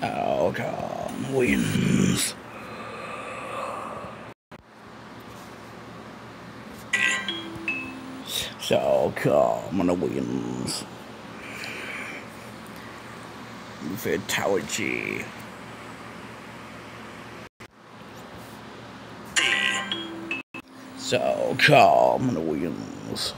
Falcon wins. Falcon wins. Fatality. So calm wins.